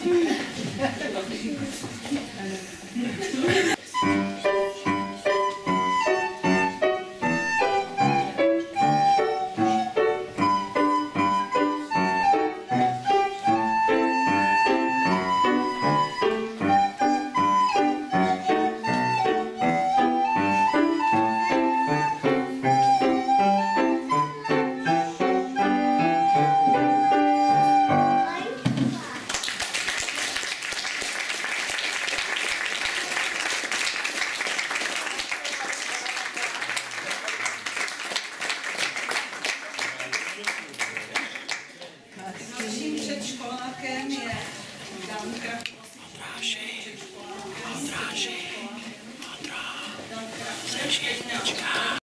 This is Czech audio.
Naším předškolákem je Danka. Odráží, odráží, odráží.